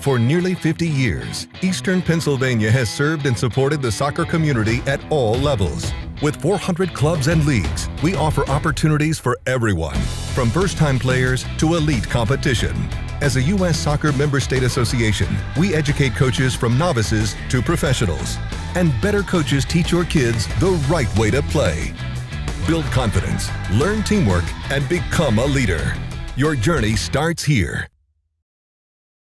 For nearly 50 years, Eastern Pennsylvania has served and supported the soccer community at all levels. With 400 clubs and leagues, we offer opportunities for everyone, from first-time players to elite competition. As a U.S. Soccer Member State Association, we educate coaches from novices to professionals. And better coaches teach your kids the right way to play. Build confidence, learn teamwork, and become a leader. Your journey starts here.